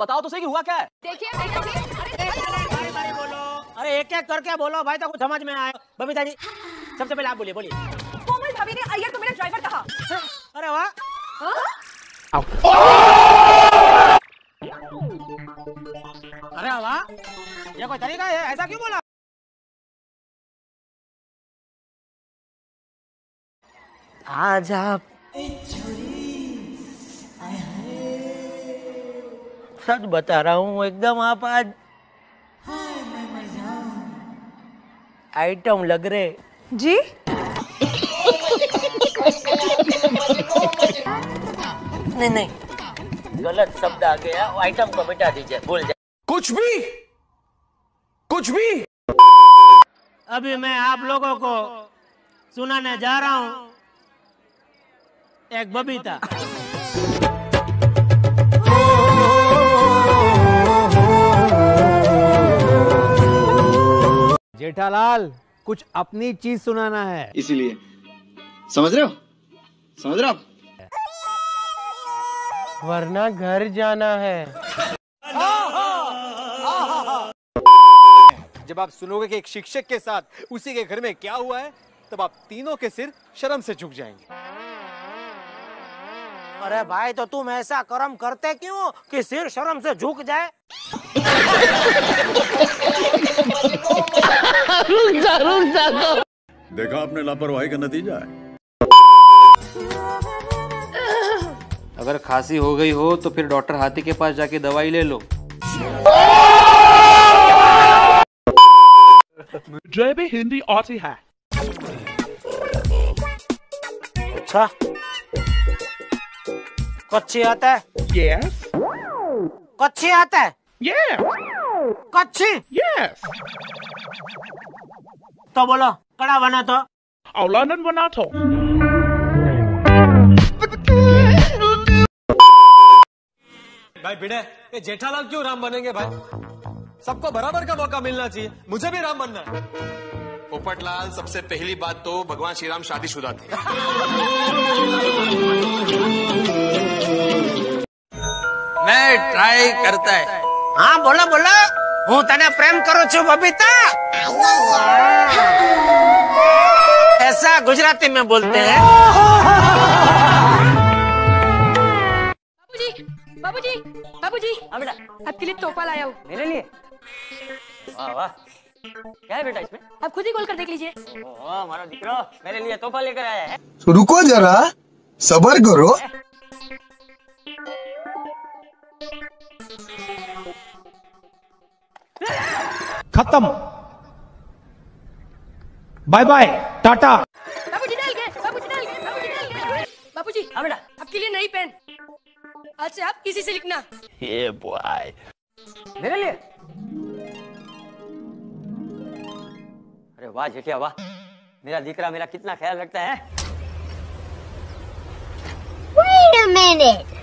बताओ तो सही हुआ क्या है? देखिए बोलो। अरे एक एक करके बोलो भाई तो कुछ समझ में आए। बबीता जी सबसे पहले आप बोलिए बोलिए। कोमल भाभी ने अय्यर को मेरा ड्राइवर कहा। अरे वाह। हाँ? अरे वाह। ये कोई तरीका है? ऐसा क्यों बोला? आज सच बता रहा हूँ एकदम आप आज आइटम लग रहे। जी? नहीं नहीं। गलत शब्द आ गया आइटम को मिटा दीजिए भूल जाए। कुछ भी! कुछ भी! अभी मैं आप लोगों को सुनाने जा रहा हूँ एक बबीता। जेठालाल कुछ अपनी चीज़ सुनाना है। इसीलिए। समझ रहे हो? समझ रहे हो आप? वरना घर जाना है। जब आप सुनोगे कि एक शिक्षक के साथ उसी के घर में क्या हुआ है तब आप तीनों के सिर शर्म से झुक जाएँगे। अरे भाई तो तुम ऐसा कर्म करते क्यों कि सिर शर्म से झुक जाए? देखा आपने लापरवाही का नतीजा है। अगर खांसी हो गई हो तो फिर डॉक्टर हाथी के पास जाके दवाई ले लो। मुझे भी हिंदी आती है। अच्छा। कच्ची आता है? यस कच्ची आता है? कच्ची? यस तो बोलो कड़ा बना तो औलादन बना तो भाई भिड़े ये जेठालाल क्यों राम बनेंगे भाई? सबको बराबर का मौका मिलना चाहिए। मुझे भी राम बनना है। पोपटलाल सबसे पहली बात तो भगवान श्री राम शादीशुदा थे। मैं ट्राई करता है। हाँ बोलो बोलो હું તને પ્રેમ કરું છું બબીતા ऐसा गुजराती में बोलते हैं बाबूजी बाबूजी बाबूजी हाँ बेटा आपके लिए तोहफा लाया हूँ मेरे लिए वाह वाह क्या है बेटा इसमें आप खुद ही खोल कर देख लीजिए ओ मारो दीकरो मेरे लिए तोहफा लेकर आया है रुको जरा सबर करो खत्म। Bye bye tata. बाबूजी डाल गए बाबूजी डाल गए बाबूजी डाल गए। बाबूजी हाँ बेटा। आपके लिए नई पेन। आज से आप इसी से लिखना। ये बॉय। मेरे लिए? अरे वाह जेठिया वाह। मेरा दीकरा मेरा कितना ख्याल रखता है? Wait a minute.